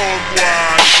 worldwide.